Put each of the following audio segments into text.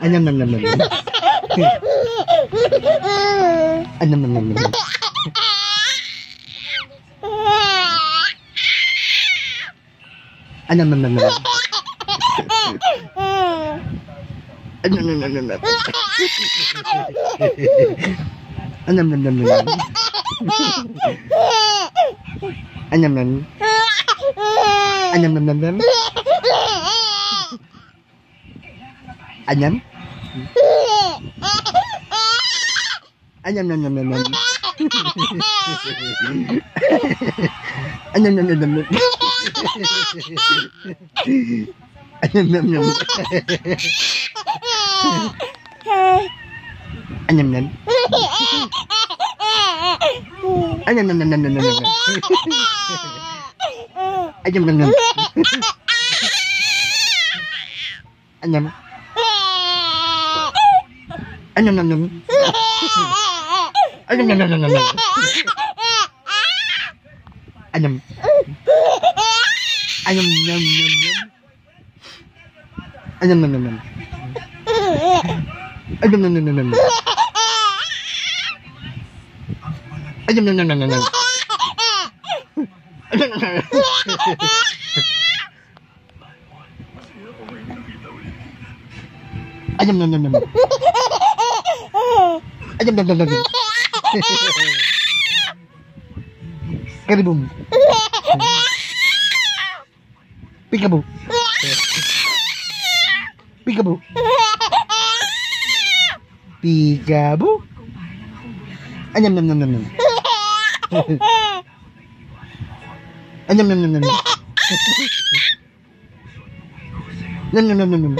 Anyam nam nam nam. Anyam nam nam nam. Anyam nam nam nam. Anyam nam nam nam. Anyam nam nam nam. Anyam. Anyam. Anyam. Anyam nam nam nam. Anyam nam nam nam. Anyam. Anyam nam. Anyam nam nam nam nam nam. Anyam nam nam. Anyam. Anyam nam nam. Anyam nam nam nam nam. Anyam. Anyam nam nam nam. Anyam nam nam nam. Anyam nam nam nam nam. Anyam nam nam nam nam. Anyam nam nam. Anyam nam nam nam. Anyam nam nam nam. Karibum. Peekaboo. Peekaboo. Peekaboo. Anyam nam nam nam nam. Anyam nam nam nam. Nam nam nam nam nam.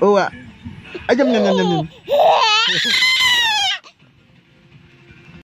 Oh, ah. Anyam nam nam nam nam.